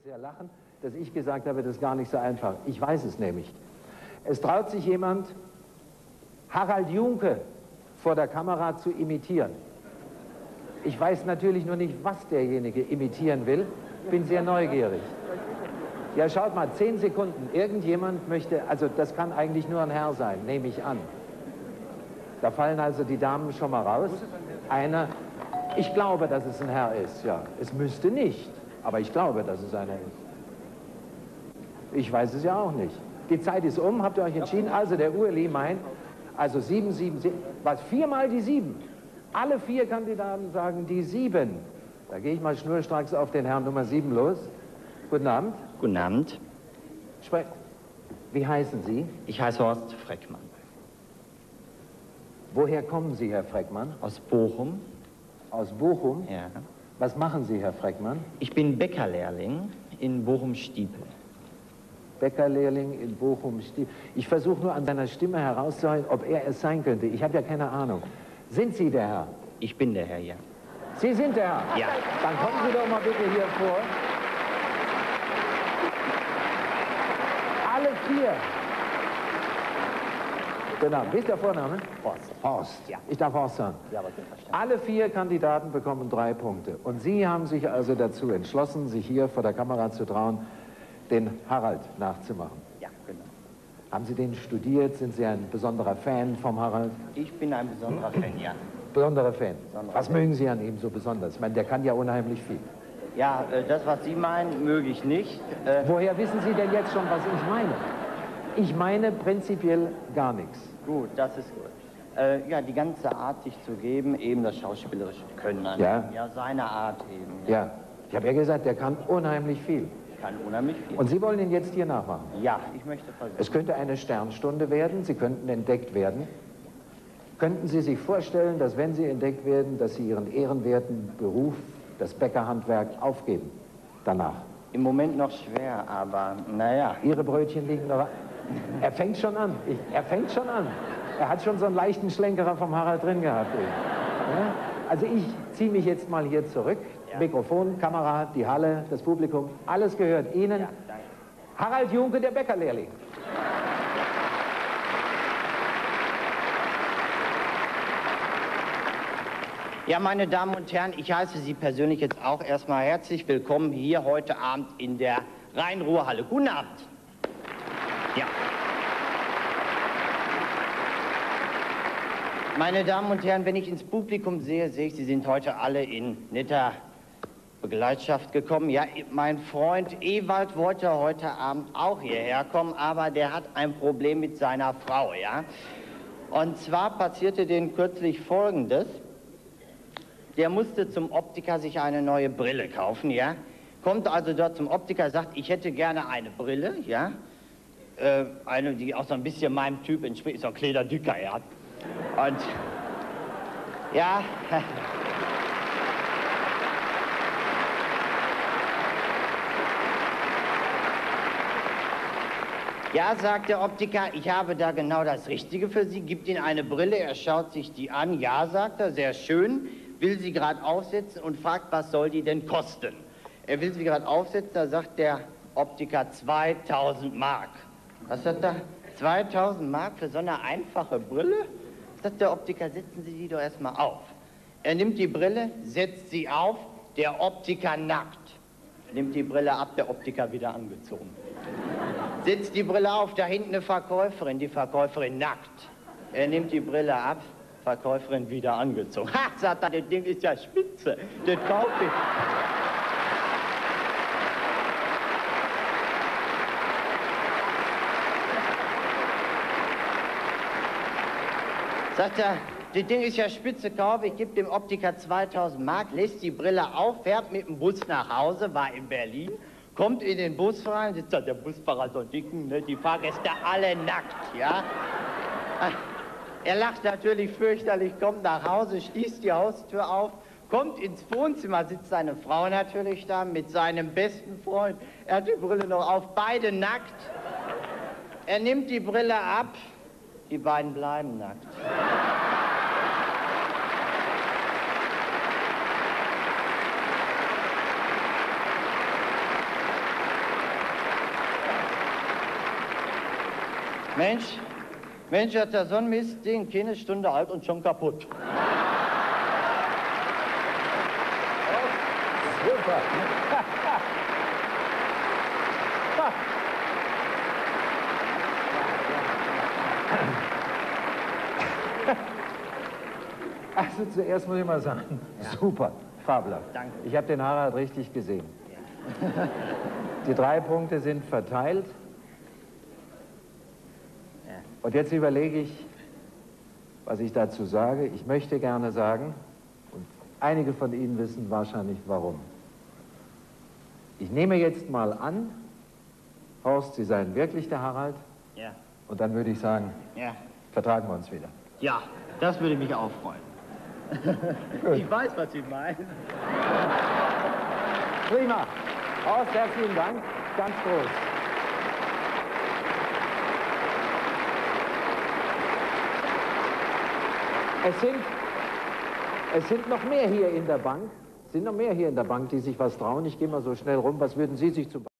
sehr lachen, dass ich gesagt habe, das ist gar nicht so einfach. Ich weiß es nämlich. Es traut sich jemand, Harald Junke vor der Kamera zu imitieren. Ich weiß natürlich nur nicht, was derjenige imitieren will. Bin sehr neugierig. Ja, schaut mal, zehn Sekunden. Irgendjemand möchte, also das kann eigentlich nur ein Herr sein, nehme ich an. Da fallen also die Damen schon mal raus. Einer, ich glaube, dass es ein Herr ist, ja. Es müsste nicht, aber ich glaube, dass es einer ist. Ich weiß es ja auch nicht. Die Zeit ist um, habt ihr euch entschieden? Also der Ueli meint, also sieben, sieben, sieben, was, viermal die sieben? Alle vier Kandidaten sagen die sieben. Da gehe ich mal schnurstracks auf den Herrn Nummer sieben los. Guten Abend. Guten Abend. Spre Wie heißen Sie? Ich heiße Horst Freckmann. Woher kommen Sie, Herr Freckmann? Aus Bochum. Aus Bochum? Ja. Was machen Sie, Herr Freckmann? Ich bin Bäckerlehrling in Bochum-Stiepel. Bäckerlehrling in Bochum-Stiepel. Ich versuche nur an seiner Stimme herauszuhalten, ob er es sein könnte. Ich habe ja keine Ahnung. Sind Sie der Herr? Ich bin der Herr, ja. Sie sind der Herr? Ja. Dann kommen Sie doch mal bitte hier vor. Alle vier. Genau. Wie ist der Vorname? Horst. Horst. Ja. Ich darf Horst sagen. Ja, aber. Alle vier Kandidaten bekommen drei Punkte. Und Sie haben sich also dazu entschlossen, sich hier vor der Kamera zu trauen, den Harald nachzumachen. Ja, genau. Haben Sie den studiert? Sind Sie ein besonderer Fan vom Harald? Ich bin ein besonderer Fan, ja. Besonderer Fan. Besonderer Was Fan. mögen Sie an ihm so besonders? Ich meine, der kann ja unheimlich viel. Ja, äh, das, was Sie meinen, möge ich nicht. Äh, Woher wissen Sie denn jetzt schon, was ich meine? Ich meine prinzipiell gar nichts. gut, das ist gut. Äh, ja, die ganze Art, sich zu geben, eben das schauspielerische Können. an- Ja. Ja, seine Art eben. Ja, ich habe ja gesagt, der kann unheimlich viel. Kann unheimlich viel. Und Sie wollen ihn jetzt hier nachmachen. ja, ich möchte versuchen. Es könnte eine Sternstunde werden, Sie könnten entdeckt werden. Könnten Sie sich vorstellen, dass wenn Sie entdeckt werden, dass Sie Ihren ehrenwerten Beruf, das Bäckerhandwerk, aufgeben danach? Im Moment noch schwer, aber naja. Ihre Brötchen liegen noch... Er fängt schon an. Ich, er fängt schon an. Er hat schon so einen leichten Schlenkerer vom Harald drin gehabt. Ja? Also ich ziehe mich jetzt mal hier zurück. Ja. Mikrofon, Kamera, die Halle, das Publikum, alles gehört Ihnen. Ja. Harald Junke, der Bäckerlehrling. Ja, meine Damen und Herren, ich heiße Sie persönlich jetzt auch erstmal herzlich willkommen hier heute Abend in der Rhein-Ruhr-Halle. Guten Abend. Ja. Meine Damen und Herren, wenn ich ins Publikum sehe, sehe ich, Sie sind heute alle in netter Begleitschaft gekommen. Ja, mein Freund Ewald wollte heute Abend auch hierher kommen, aber der hat ein Problem mit seiner Frau, ja. Und zwar passierte denen kürzlich Folgendes. Der musste zum Optiker sich eine neue Brille kaufen, ja. Kommt also dort zum Optiker, sagt, ich hätte gerne eine Brille, ja. Äh, eine, die auch so ein bisschen meinem Typ entspricht, so ein kleiner Dicker, ja. Und, ja, Ja, sagt der Optiker, ich habe da genau das Richtige für Sie, gibt Ihnen eine Brille, er schaut sich die an, ja, sagt er, sehr schön, will sie gerade aufsetzen und fragt, was soll die denn kosten? Er will sie gerade aufsetzen, da sagt der Optiker 2000 Mark. Was sagt er? 2000 Mark für so eine einfache Brille? Sagt der Optiker, setzen Sie die doch erstmal auf. Er nimmt die Brille, setzt sie auf, der Optiker nackt. Nimmt die Brille ab, der Optiker wieder angezogen. Setzt die Brille auf, da hinten eine Verkäuferin, die Verkäuferin nackt. Er nimmt die Brille ab, Verkäuferin wieder angezogen. Ha, sagt er, das Ding ist ja spitze, das kaufe ich. Sagt er, das Ding ist ja spitze, kaufe ich, gebe dem Optiker 2000 Mark, lässt die Brille auf, fährt mit dem Bus nach Hause, war in Berlin, kommt in den Bus rein, sitzt da der Busfahrer so dicken, ne, die Fahrgäste alle nackt, ja. Er lacht natürlich fürchterlich, kommt nach Hause, schließt die Haustür auf, kommt ins Wohnzimmer, sitzt seine Frau natürlich da mit seinem besten Freund. Er hat die Brille noch auf, beide nackt. Er nimmt die Brille ab, die beiden bleiben nackt. Mensch, Mensch, hat der Sonnenmist den keine Stunde alt und schon kaputt. Super. Also zuerst muss ich mal sagen, super, fabelhaft. Danke. Ich habe den Harald richtig gesehen. Die drei Punkte sind verteilt. Ja. Und jetzt überlege ich, was ich dazu sage. Ich möchte gerne sagen, und einige von Ihnen wissen wahrscheinlich warum. Ich nehme jetzt mal an, Horst, Sie seien wirklich der Harald, Ja, und dann würde ich sagen, ja, vertragen wir uns wieder. ja, das würde mich auch freuen. Ich weiß, was Sie meinen. Prima. Horst, herzlichen Dank. Ganz groß. Es sind, es sind noch mehr hier in der Bank. Es sind noch mehr hier in der Bank, die sich was trauen. Ich gehe mal so schnell rum. Was würden Sie sich zu